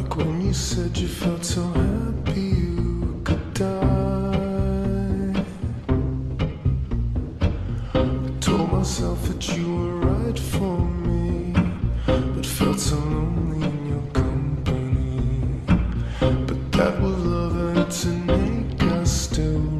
Like when you said you felt so happy you could die. I told myself that you were right for me, but felt so lonely in your company. But that was love, and to make us still.